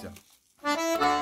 ですよ。